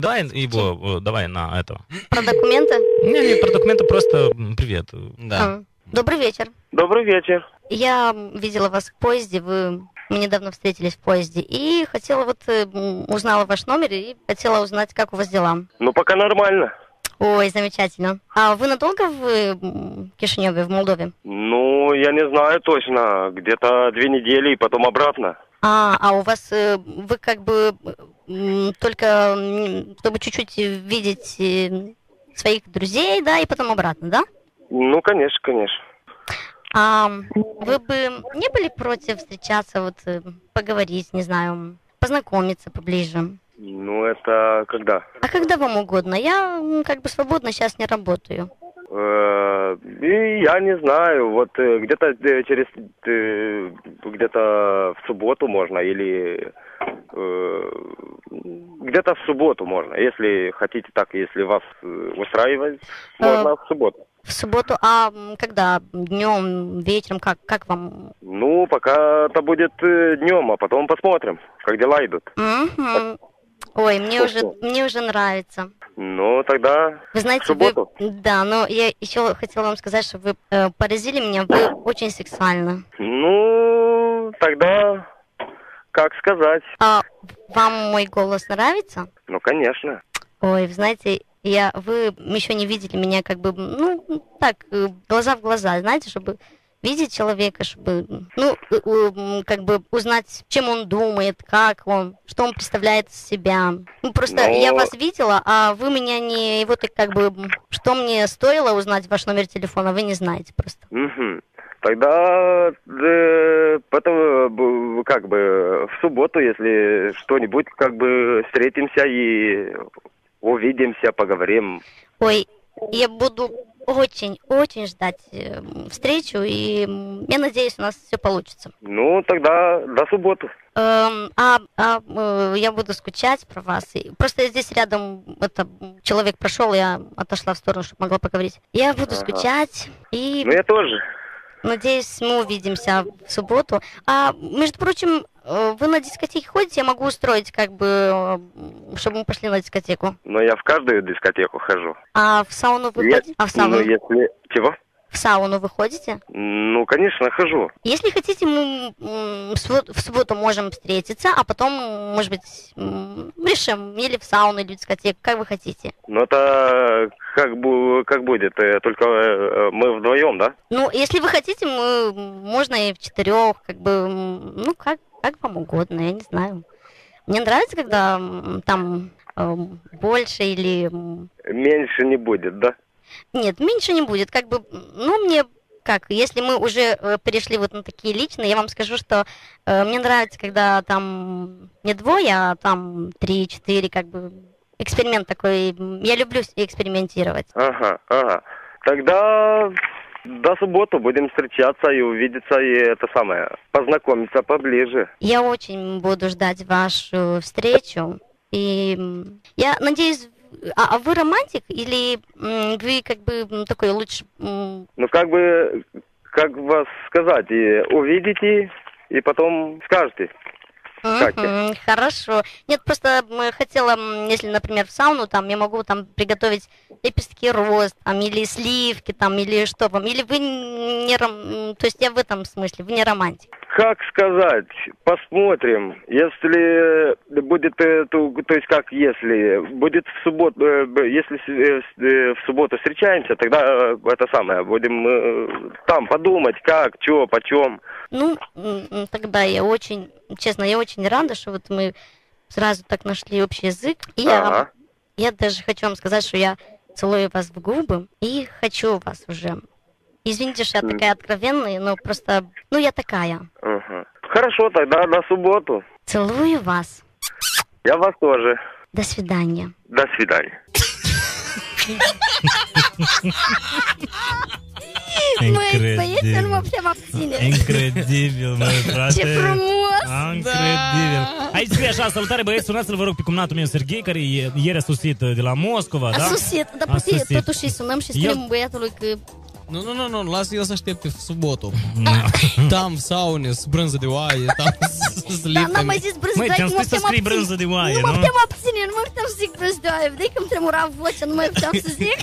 Давай его, э, давай на это. Про документы? Не, не про документы, просто привет. Да. А. Добрый вечер. Добрый вечер. Я видела вас в поезде, вы мы недавно встретились в поезде, и хотела вот, э, узнала ваш номер и хотела узнать, как у вас дела. Ну, пока нормально. Ой, замечательно. А вы надолго в м, Кишиневе, в Молдове? Ну, я не знаю точно. Где-то две недели и потом обратно. А, а у вас, э, вы как бы только, чтобы чуть-чуть видеть э, своих друзей, да, и потом обратно, да? Ну, конечно, конечно. А вы бы не были против встречаться, вот э, поговорить, не знаю, познакомиться поближе? Ну, это когда? А когда вам угодно? Я как бы свободно сейчас не работаю. Э, И я не знаю, вот э, где-то э, через э, где-то в субботу можно или где-то в субботу можно, если хотите так, если вас устраивает, можно в субботу. В субботу, а когда? Днем, вечером, как, как вам? Ну, пока это будет днем, а потом посмотрим, как дела идут. Мгм. Ой, мне уже, мне уже нравится. Ну, тогда Вы в знаете, субботу. вы... Да, но я еще хотела вам сказать, что вы э, поразили меня, вы очень сексуально. Ну, тогда, как сказать? А вам мой голос нравится? Ну, конечно. Ой, вы знаете, я, вы еще не видели меня как бы, ну, так, э, глаза в глаза, знаете, чтобы видеть человека, чтобы, ну, э, э, как бы узнать, чем он думает, как он, что он представляет из себя. Ну, просто Ну- я вас видела, а вы меня не, и вот как бы, что мне стоило узнать ваш номер телефона, вы не знаете просто. Мгм. Тогда э, потом, б- как бы в субботу, если что-нибудь, как бы встретимся и увидимся, поговорим. Ой, я буду очень-очень ждать э, встречу, и я надеюсь, у нас все получится. Ну, тогда до субботы. Эм, а а, э, я буду скучать про вас. Просто здесь рядом это, человек прошел, я отошла в сторону, чтобы могла поговорить. Я буду Ага. скучать и Ну, я тоже. Надеюсь, мы увидимся в субботу. А между прочим, э, вы на дискотеке ходите? Я могу устроить, как бы, э, чтобы мы пошли на дискотеку. Но я в каждую дискотеку хожу. А в сауну вы Е- ходите? А в сауну? Ну, если... Чего? В сауну вы ходите? Ну, конечно, хожу. Если хотите, мы в субботу, можем встретиться, а потом, может быть, решим, или в сауну, или в дискотеку, как вы хотите. Но это как, бу- как будет? э, Только э, мы вдвоем, да? Ну, если вы хотите, мы можно и в четырех, как бы, ну, как, как вам угодно, я не знаю. Мне нравится, когда там больше или... Меньше не будет, да? Нет, меньше не будет. Как бы, ну, мне как, если мы уже э, перешли вот на такие личные, я вам скажу, что э, мне нравится, когда там не двое, а там три-четыре, как бы эксперимент такой. Я люблю экспериментировать. Ага, ага. Тогда до субботы будем встречаться и увидеться, и это самое, познакомиться поближе. Я очень буду ждать вашу встречу. И я надеюсь, а, а вы романтик или вы как бы такой лучше... Ну, как бы, как вас сказать, и увидите, и потом скажете. Мгм, хорошо. Нет, просто хотела, если, например, в сауну, там, я могу там приготовить лепестки роз, там, или сливки, там, или что вам. Или вы не ром... То есть я в этом смысле, вы не романтик. Как сказать, посмотрим. Если будет, э, то, есть как если, будет в субботу, э, если э, в субботу встречаемся, тогда это самое, будем там подумать, как, что, почем. Ну, тогда я очень, честно, я очень рада, что вот мы сразу так нашли общий язык. И я, я даже хочу вам сказать, что я целую вас в губы и хочу вас уже. Извините, что я такая откровенная, но просто, ну, я такая. Ага. Хорошо, тогда на субботу. Целую вас. Я вас тоже. До свидания. До свидания. Incredibil. вообще в stile. Incredibil, mă, frate. Ce frumos! Incredibil. Aici scrie așa, salutare băieți, sunați-l vă rog pe cumnatul meu Serghei, care e- ieri a susit uh, de la Moscova, A da? susit, dar A putea, sosit. totuși îi sunăm și El- spunem băiatului că nu, nu, nu, nu, lasă el să aștepte subotul. tam saune, brânză de oaie, tam Da, n-am mai zis brânză de oaie, nu mă putem scrii brânză de oaie, nu? Nu mă putem abține, nu mă putem să zic brânză de oaie, vedei că îmi tremura vocea, nu mai puteam să zic.